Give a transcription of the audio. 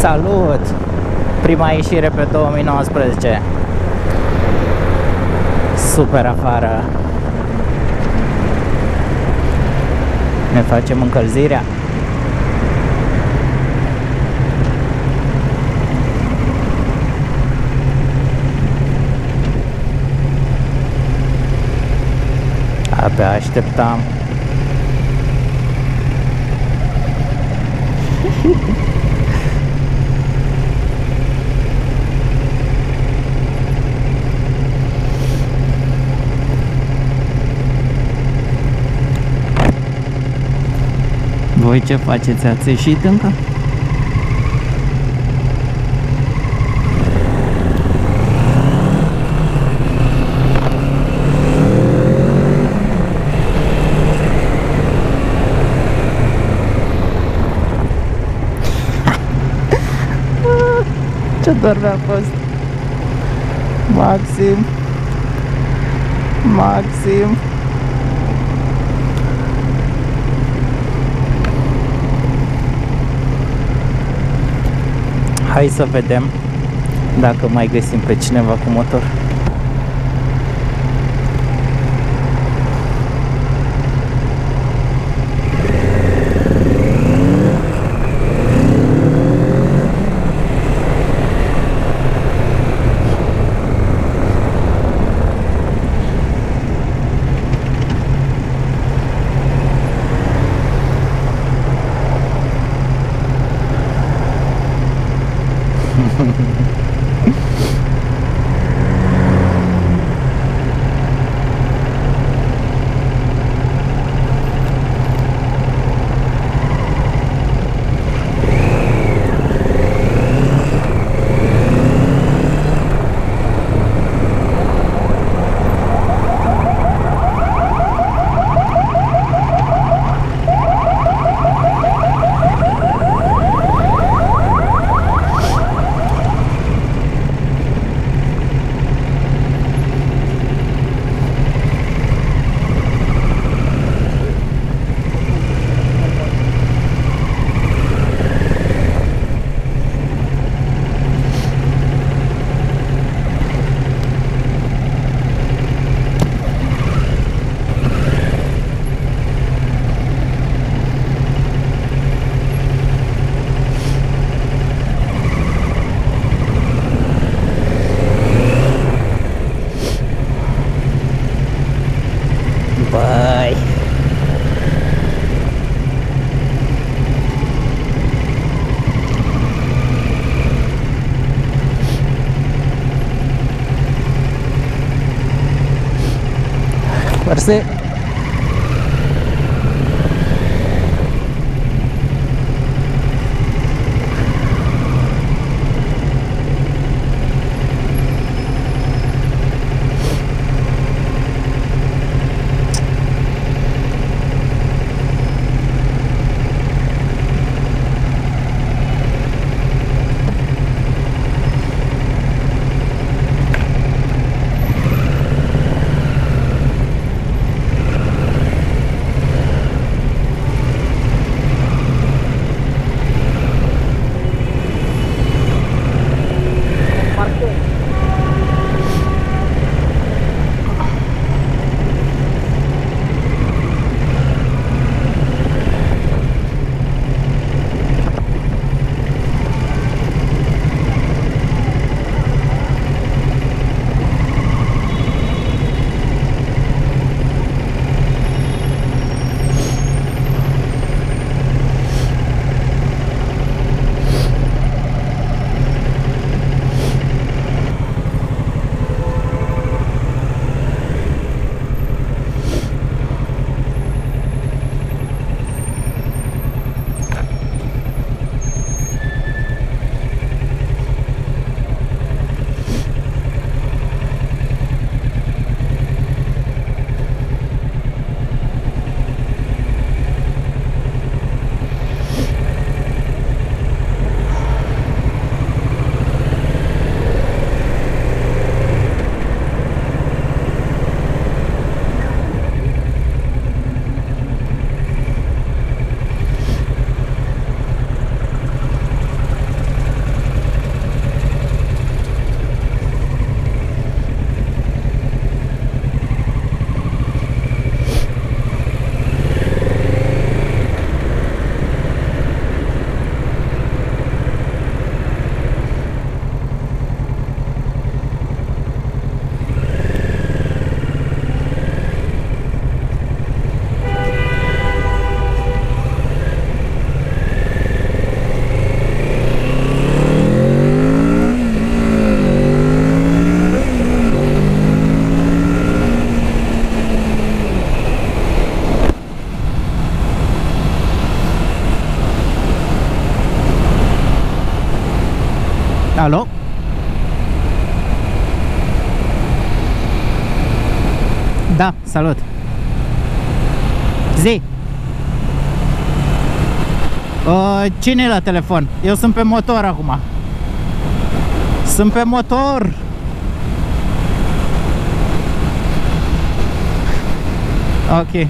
Salut! Prima ieșire pe 2019 Super afară. Ne facem încălzirea. Abia așteptam Voi ce faceți? Ați ieșit încă? Ce dor mi-a fost Maxim Maxim Hai să vedem dacă mai găsim pe cineva cu motor. पर से Alo? Da, salut. Zi. Uh, cine e la telefon? Eu sunt pe motor acum. Sunt pe motor. Ok.